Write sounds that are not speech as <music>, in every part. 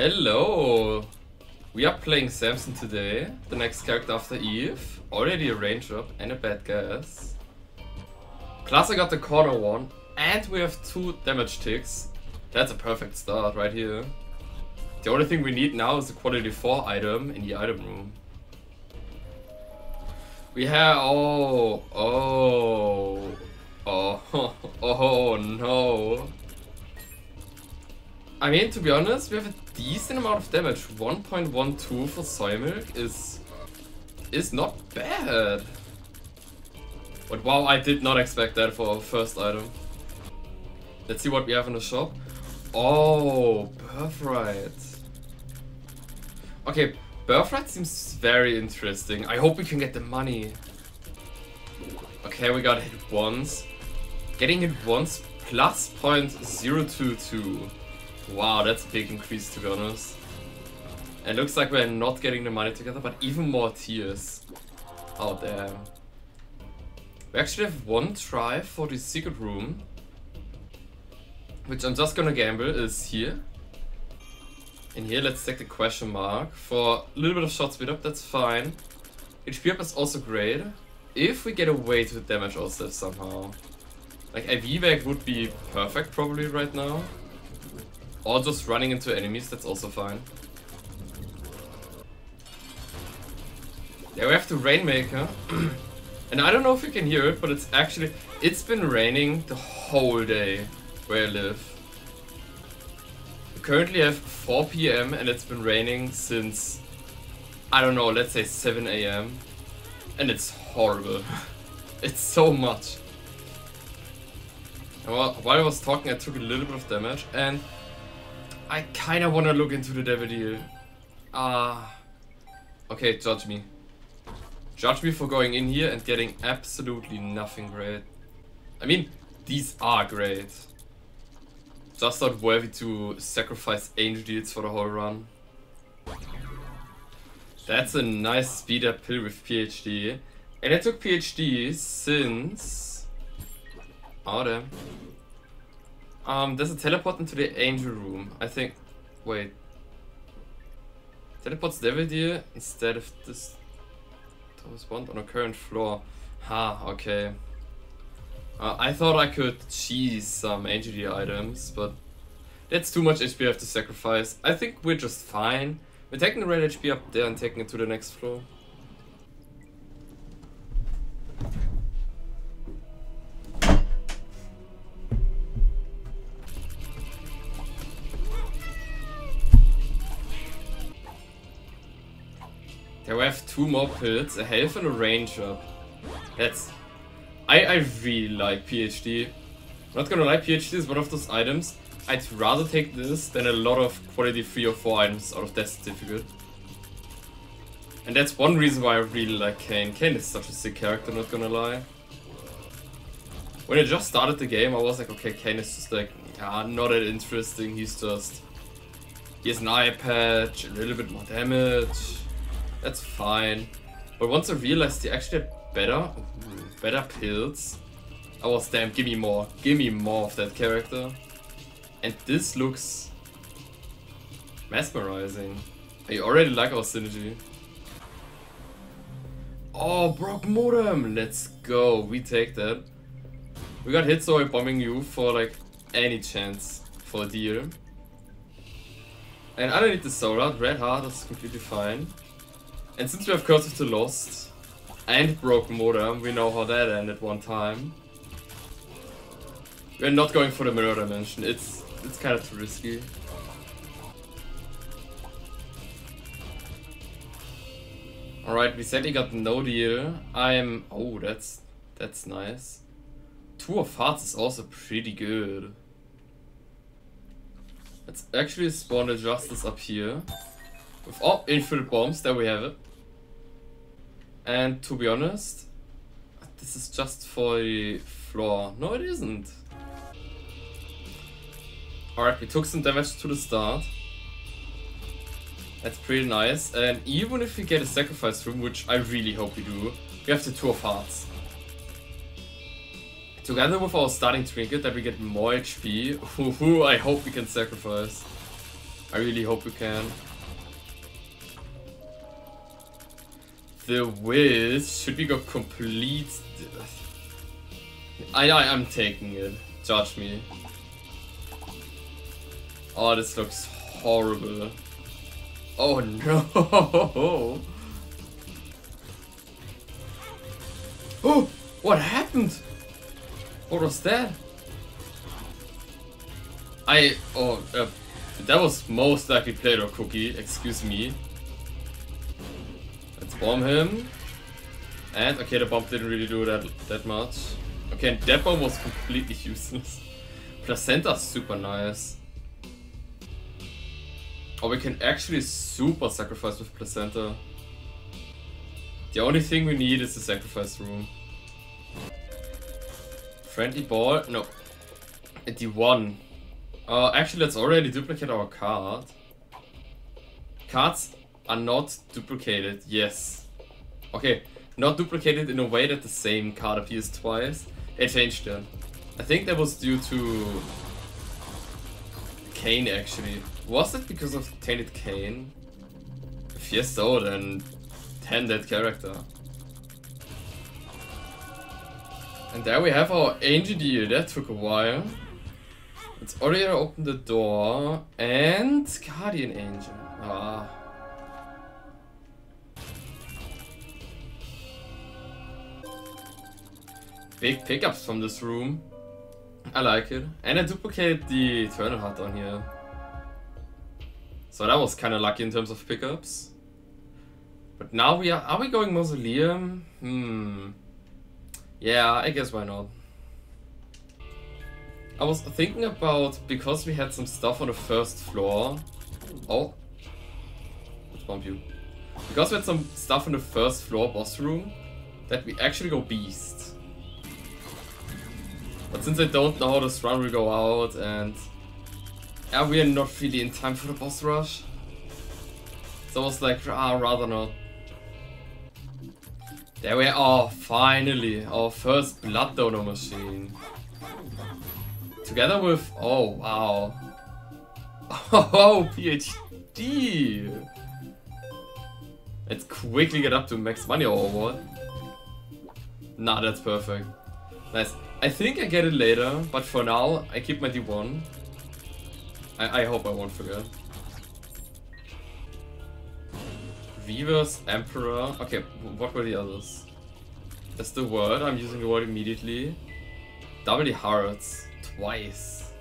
Hello! We are playing Samson today, the next character after Eve. Already a range up and a bad guess. Plus I got the corner one, and we have two damage ticks. That's a perfect start right here. The only thing we need now is a quality 4 item in the item room. We have... Oh... Oh... Oh... <laughs> Oh no... I mean, to be honest, we have a decent amount of damage. 1.12 for soy milk is is not bad. But wow, I did not expect that for our first item. Let's see what we have in the shop. Oh, Birthright. Okay, Birthright seems very interesting. I hope we can get the money. Okay, we got hit once. Getting hit once plus 0.022. Wow, that's a big increase to be honest. It looks like we're not getting the money together, but even more tears. Oh damn. We actually have one try for the secret room. Which I'm just gonna gamble is here. In here, let's take the question mark. For a little bit of shot speed up, that's fine. HP up is also great. If we get away to damage ourselves somehow. Like IV Bag would be perfect probably right now. Or just running into enemies, that's also fine. Yeah, we have the Rainmaker. <clears throat> and I don't know if you can hear it, but it's actually... It's been raining the whole day where I live. We currently have 4 p.m. and it's been raining since... I don't know, let's say 7 a.m. And it's horrible. <laughs> it's so much. while I was talking, I took a little bit of damage and I kind of want to look into the devil deal. Ah. Uh, okay, judge me. Judge me for going in here and getting absolutely nothing great. I mean, these are great. Just not worthy to sacrifice angel deals for the whole run. That's a nice speed up pill with PhD. And I took PhD since... Oh damn. Um, there's a teleport into the angel room. I think... Wait. Teleports devil deal instead of this... Was one on a current floor. Ha, okay. Uh, I thought I could cheese some angel items, but... That's too much HP I have to sacrifice. I think we're just fine. We're taking the red HP up there and taking it to the next floor. Okay, we have two more pills, a health and a range up. That's... I, I really like PhD. Not gonna lie, PhD is one of those items. I'd rather take this than a lot of quality 3 or 4 items out of that certificate. And that's one reason why I really like Cain. Cain is such a sick character, not gonna lie. When I just started the game, I was like, okay, Cain is just like, not that interesting. He's just... He has an eye patch, a little bit more damage. That's fine. But once I realized they actually had better, better pills, I was damn, give me more. Give me more of that character. And this looks mesmerizing. I already like our synergy. Oh, Broken Modem! Let's go. We take that. We got hit, so I'm bombing you for like any chance for a deal. And I don't need the solar. Red Heart is completely fine. And since we have Curse of the Lost and Broken Modem, we know how that ended one time. We're not going for the mirror dimension, it's it's kind of too risky. Alright, we said he got no deal. I'm... Oh, that's that's nice. Two of Hearts is also pretty good. Let's actually spawn the Justice up here. With all infinite bombs, there we have it. And to be honest, this is just for the floor. No, it isn't. Alright, we took some damage to the start. That's pretty nice. And even if we get a sacrifice room, which I really hope we do, we have the Two of Hearts. Together with our starting trinket that we get more HP, <laughs> who I hope we can sacrifice. I really hope we can. The Wiz, should we go complete? I, I, I'm taking it. Judge me. Oh, this looks horrible. Oh no! <laughs> Oh! What happened? What was that? I... Oh, uh, that was most likely Playdough Cookie, excuse me. Bomb him. And, okay, the bomb didn't really do that, that much. Okay, and that bomb was completely <laughs> useless. Placenta's super nice. Oh, we can actually super sacrifice with Placenta. The only thing we need is the sacrifice room. Friendly ball? No. At the one. Uh, actually, let's already duplicate our card. Cards are not duplicated, yes. Okay, not duplicated in a way that the same card appears twice. They changed that. I think that was due to Cain actually. Was it because of Tainted Cain? If yes so, then 10 that character. And there we have our Angel deal. That took a while. Let's already open the door. And Guardian Angel. Ah. Big pickups from this room. I like it. And I duplicated the Eternal Heart on here. So that was kind of lucky in terms of pickups. But now we are... Are we going Mausoleum? Hmm. Yeah, I guess why not. I was thinking about, because we had some stuff on the first floor... Oh. Bump you. Because we had some stuff on the first floor boss room, that we actually go Beast. But since I don't know how this run will go out and... Yeah, we are not really in time for the boss rush. So I was like, ah, rather not. There we are. Oh, finally. Our first blood donor machine. Together with... Oh, wow. <laughs> Oh, PhD. Let's quickly get up to max money or what? Nah, that's perfect. Nice. I think I get it later, but for now, I keep my D1. I, I hope I won't forget. Weavers, Emperor. Okay, what were the others? That's the word. I'm using the word immediately. W hearts. Twice.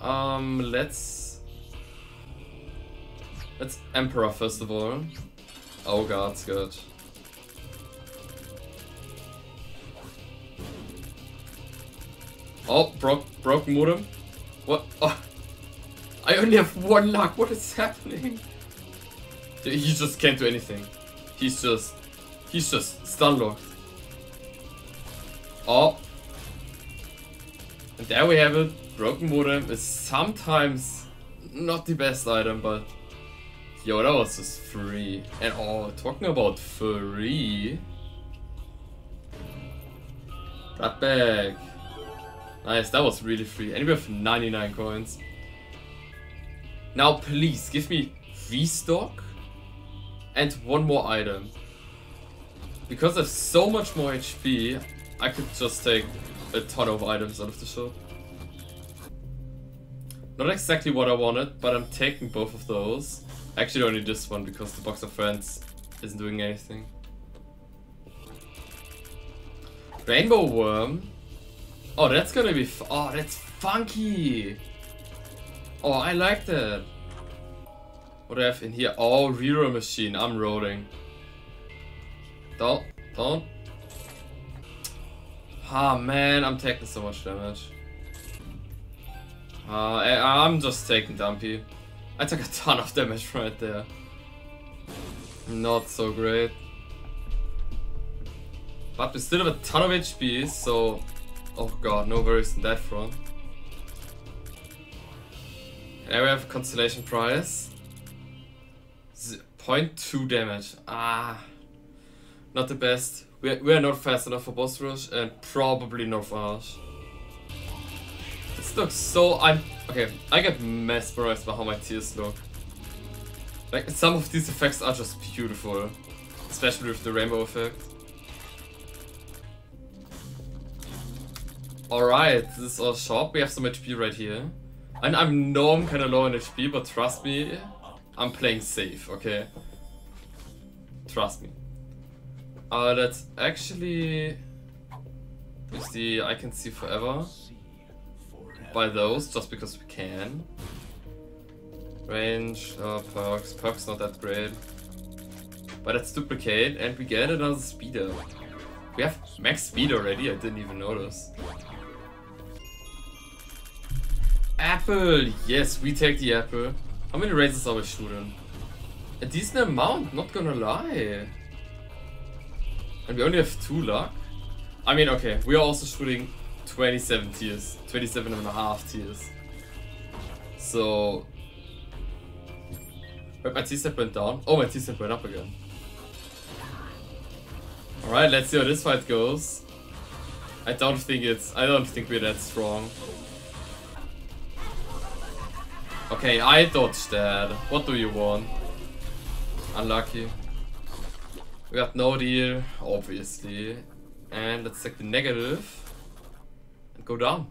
Um, let's... Let's Emperor first of all. Oh god, good. Oh, broke, broke modem. What? Oh. I only have one luck. What is happening? He just can't do anything. He's just... He's just stun locked. Oh. And there we have it. Broken modem is sometimes not the best item, but... Yo, that was just free. And oh, talking about free... That bag. Nice, that was really free. We have 99 coins. Now please, give me restock and one more item. Because I have so much more HP, I could just take a ton of items out of the shop. Not exactly what I wanted, but I'm taking both of those. Actually only this one because the box of friends isn't doing anything. Rainbow Worm. Oh, that's gonna be oh, that's funky. Oh, I like that. What do I have in here? Oh, reroll machine. I'm rolling. Don't, don't. Ah, man, I'm taking so much damage. Uh, I, I'm just taking Dumpy. I took a ton of damage right there. Not so great. But we still have a ton of HP, so... Oh god, no worries on that front. Here we have Consolation Prize. 0.2 damage. Ah, not the best. We are, we are not fast enough for boss rush and probably not for. Let's This looks so... I'm... Okay, I get mesmerized by how my tears look. Like, some of these effects are just beautiful. Especially with the rainbow effect. Alright, this is our shop. We have some HP right here. And I know I'm kinda low on HP, but trust me, I'm playing safe, okay? Trust me. Uh, that's actually... You see, I can see forever. Buy those, just because we can. Range, uh, perks. Perks not that great. But let's duplicate, and we get another speeder. We have max speed already, I didn't even notice. Apple! Yes, we take the apple. How many races are we shooting? A decent amount, not gonna lie. And we only have two luck. I mean, okay, we are also shooting 27 tiers, 27 and a half tiers. So... Wait, my T-step went down. Oh, my T-step went up again. Alright, let's see how this fight goes. I don't think it's... I don't think we're that strong. Okay, I dodged that. What do you want? Unlucky. We got no deal, obviously. And let's take the negative and go down.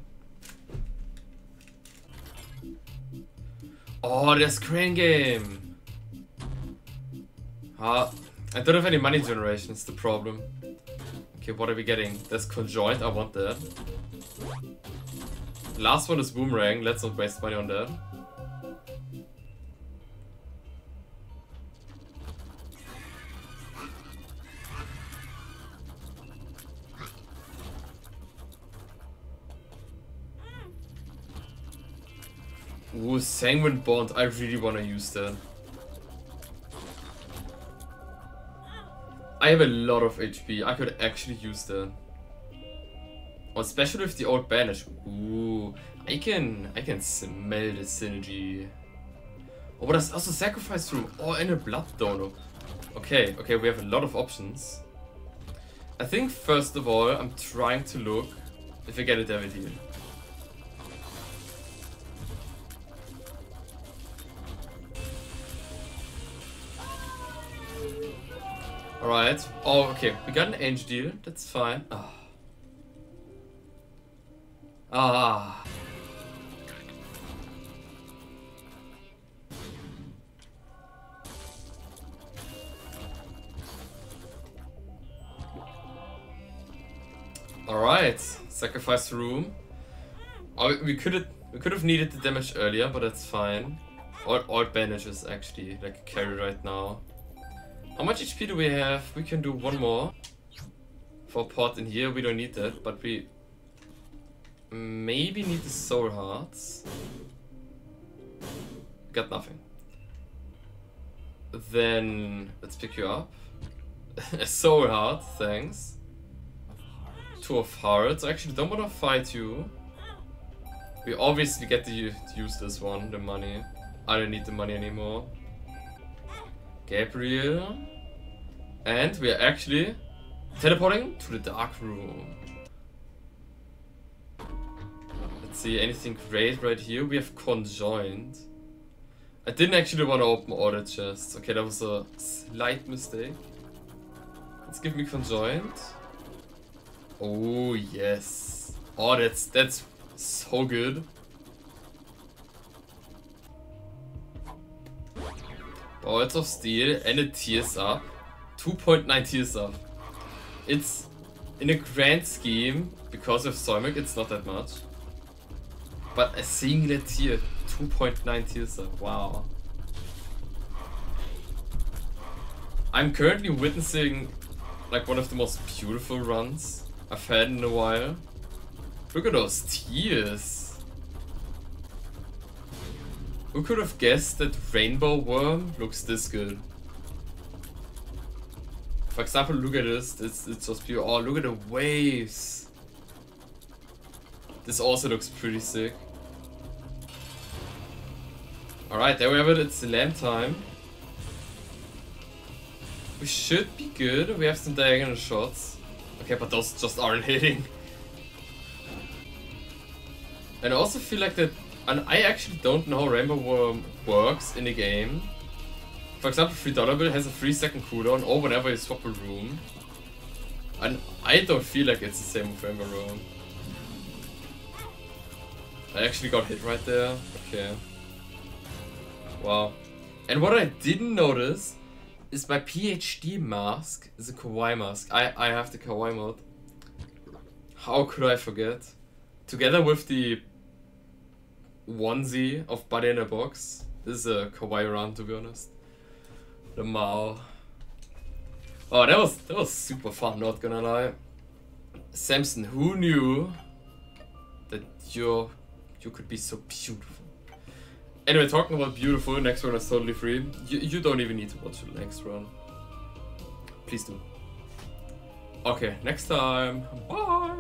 Oh, there's crane game. Ah, I don't have any money generation, it's the problem. Okay, what are we getting? There's conjoined, I want that. Last one is boomerang, let's not waste money on that. Ooh, Sanguine Bond. I really want to use that. I have a lot of HP. I could actually use that. Especially with the old banish. Ooh, I can I can smell the synergy. Oh, but there's also sacrifice room. Oh, and a blood donor. Okay, okay, we have a lot of options. I think first of all, I'm trying to look if I get a David. Alright. Oh, okay. We got an angel deal. That's fine. Oh. Ah. Alright. Sacrifice room. Oh, we could have we could have needed the damage earlier, but that's fine. All, all bandages actually, like carry right now. How much HP do we have? We can do one more. For pot in here, we don't need that, but we maybe need the soul hearts. Got nothing. Then let's pick you up. <laughs> a soul heart, thanks. Two of hearts. I actually don't want to fight you. We obviously get to use this one, the money. I don't need the money anymore. Gabriel. And we are actually teleporting to the dark room. Let's see, anything great right here? We have conjoined. I didn't actually want to open all the chests. Okay, that was a slight mistake. Let's give me conjoined. Oh, yes. Oh, that's, that's so good. Balls of Steel and it tears up. 2.9 tears up. It's, in a grand scheme, because of Soy Milk, it's not that much. But a single tier, 2.9 tears up, wow. I'm currently witnessing like one of the most beautiful runs I've had in a while. Look at those tears. Who could have guessed that Rainbow Worm looks this good? For example, look at this. It's, it's just pure. Oh, look at the waves. This also looks pretty sick. Alright, there we have it. It's the land time. We should be good. We have some diagonal shots. Okay, but those just aren't <laughs> hitting. And I also feel like that, and I actually don't know how Rainbow Worm works in the game. For example, Three Dollar Bill has a 3 second cooldown or whenever you swap a room. And I don't feel like it's the same with Rainbow Worm. I actually got hit right there. Okay. Wow. And what I didn't notice is my PhD mask is a kawaii mask. I, I have the kawaii mode. How could I forget? Together with the onesie of Buddy in a Box. This is a kawaii run to be honest. The Mao. Oh that was that was super fun, not gonna lie. Samson, who knew that you you could be so beautiful? Anyway, talking about beautiful, next one is totally free. You, you don't even need to watch the next one. Please do. Okay, next time. Bye!